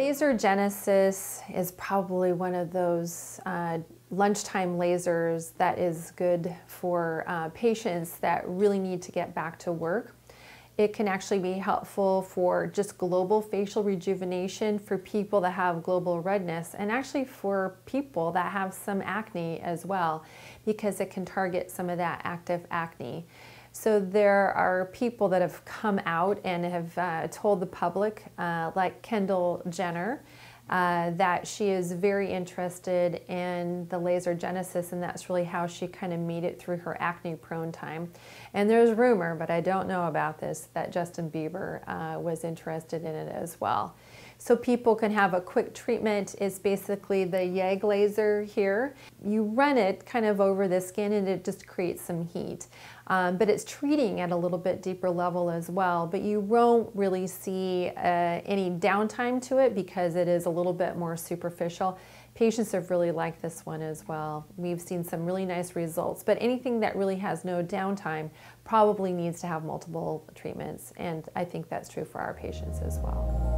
laser genesis is probably one of those uh, lunchtime lasers that is good for uh, patients that really need to get back to work. It can actually be helpful for just global facial rejuvenation for people that have global redness and actually for people that have some acne as well because it can target some of that active acne. So there are people that have come out and have uh, told the public, uh, like Kendall Jenner, uh, that she is very interested in the laser genesis and that's really how she kind of made it through her acne prone time. And there's rumor, but I don't know about this, that Justin Bieber uh, was interested in it as well. So people can have a quick treatment is basically the YAG laser here. You run it kind of over the skin and it just creates some heat. Um, but it's treating at a little bit deeper level as well. But you won't really see uh, any downtime to it because it is a little bit more superficial. Patients have really liked this one as well. We've seen some really nice results, but anything that really has no downtime probably needs to have multiple treatments, and I think that's true for our patients as well.